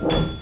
you.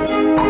Música